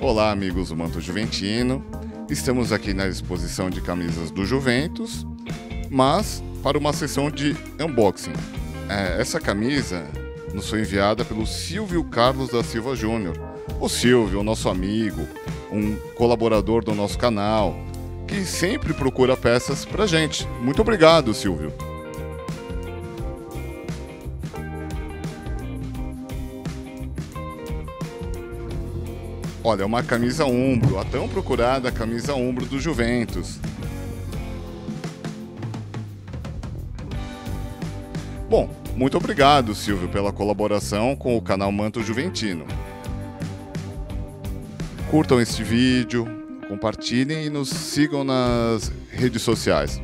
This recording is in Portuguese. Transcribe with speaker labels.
Speaker 1: Olá, amigos do Manto Juventino. Estamos aqui na exposição de camisas do Juventus, mas para uma sessão de unboxing. É, essa camisa nos foi enviada pelo Silvio Carlos da Silva Júnior. O Silvio, nosso amigo, um colaborador do nosso canal, que sempre procura peças pra gente. Muito obrigado, Silvio. Olha, é uma camisa ombro, a tão procurada camisa ombro do Juventus. Bom, muito obrigado, Silvio, pela colaboração com o canal Manto Juventino. Curtam este vídeo, compartilhem e nos sigam nas redes sociais.